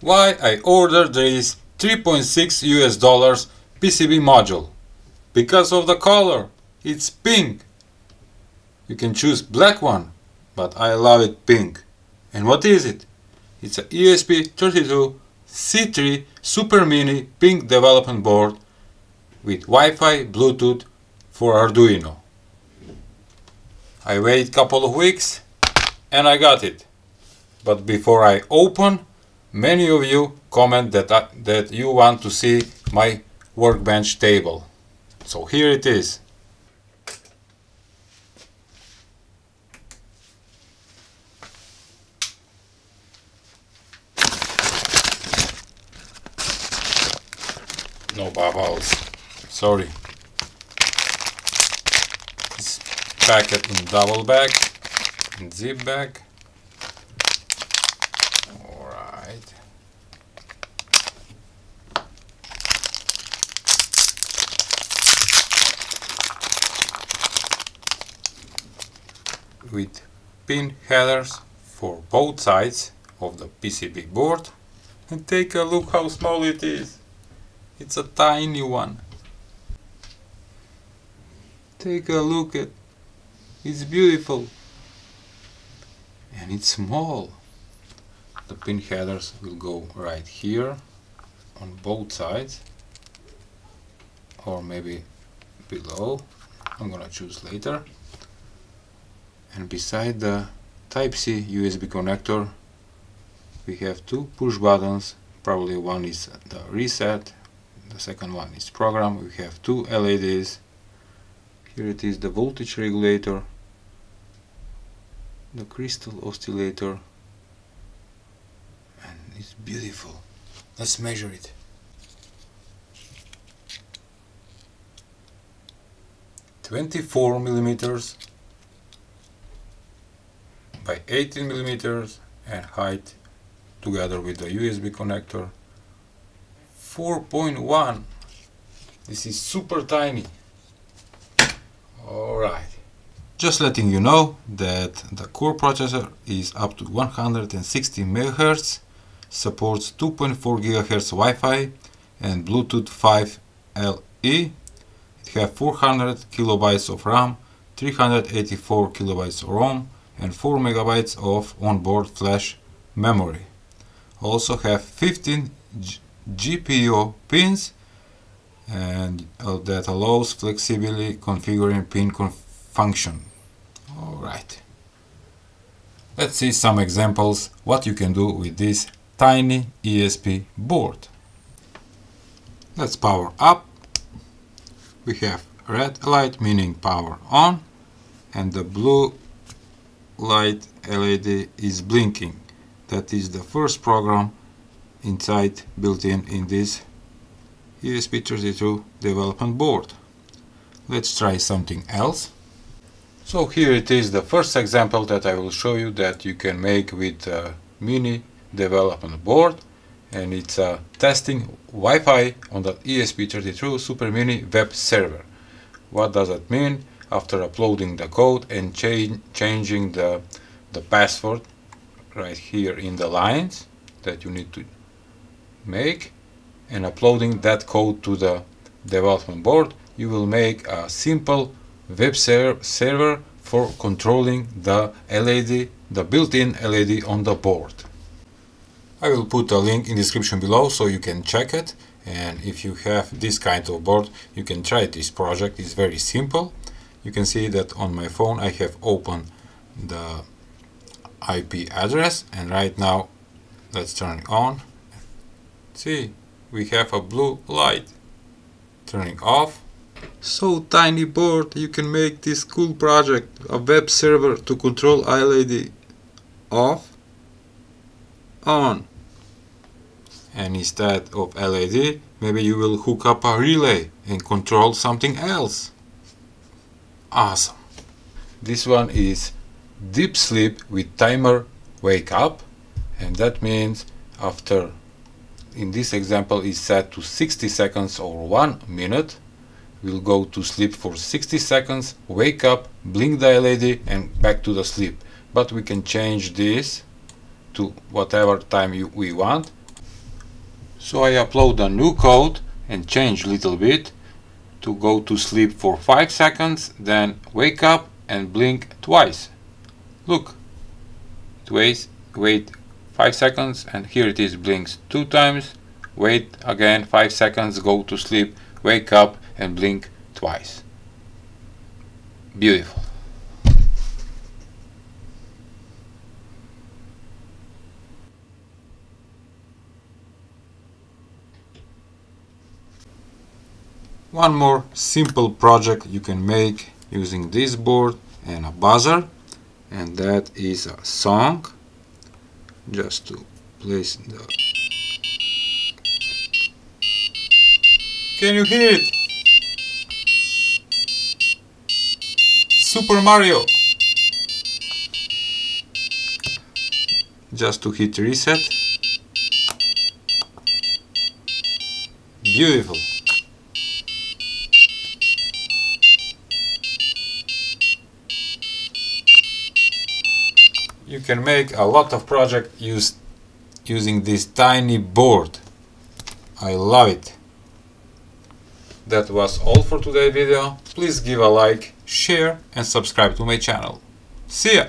why I ordered this 3.6 US dollars PCB module. Because of the color. It's pink. You can choose black one, but I love it pink. And what is it? It's a ESP32 C3 Super Mini pink development board with Wi-Fi, Bluetooth for Arduino. I wait couple of weeks and I got it. But before I open, many of you comment that, I, that you want to see my workbench table. So here it is. No bubbles. Sorry. It's packed in double bag, in zip bag. Alright. With pin headers for both sides of the PCB board. And take a look how small it is. It's a tiny one. Take a look at it's beautiful and it's small. The pin headers will go right here on both sides or maybe below. I'm gonna choose later. And beside the Type-C USB connector we have two push buttons. Probably one is the reset, the second one is program. We have two LEDs here it is the voltage regulator the crystal oscillator and it's beautiful let's measure it Twenty-four millimeters by eighteen millimeters and height together with the USB connector 4.1 this is super tiny Alright. Just letting you know that the core processor is up to 160 MHz, supports 2.4 GHz Wi-Fi and Bluetooth 5 LE. It has 400 kilobytes of RAM, 384 kilobytes of ROM and 4 megabytes of onboard flash memory. Also have 15 G GPIO pins and uh, that allows flexibly configuring pin conf function. Alright. Let's see some examples what you can do with this tiny ESP board. Let's power up. We have red light meaning power on and the blue light LED is blinking. That is the first program inside built in in this ESP32 development board. Let's try something else. So here it is the first example that I will show you that you can make with a mini development board and it's uh, testing Wi-Fi on the ESP32 Super Mini web server. What does that mean? After uploading the code and cha changing the, the password right here in the lines that you need to make and uploading that code to the development board, you will make a simple web ser server for controlling the LED, the built-in LED on the board. I will put a link in the description below so you can check it and if you have this kind of board you can try this project, it's very simple. You can see that on my phone I have opened the IP address and right now let's turn it on. See, we have a blue light. Turning off. So tiny board you can make this cool project a web server to control LED off on. And instead of LED maybe you will hook up a relay and control something else awesome this one is deep sleep with timer wake up and that means after in this example is set to 60 seconds or 1 minute. We'll go to sleep for 60 seconds, wake up, blink the LED and back to the sleep. But we can change this to whatever time you, we want. So I upload a new code and change a little bit to go to sleep for 5 seconds, then wake up and blink twice. Look, it waits, wait 5 seconds and here it is blinks 2 times, wait again 5 seconds, go to sleep, wake up and blink twice. Beautiful. One more simple project you can make using this board and a buzzer and that is a song. Just to place the Can you hear it? Super Mario. Just to hit reset. Beautiful can make a lot of projects use, using this tiny board. I love it. That was all for today's video. Please give a like, share and subscribe to my channel. See ya!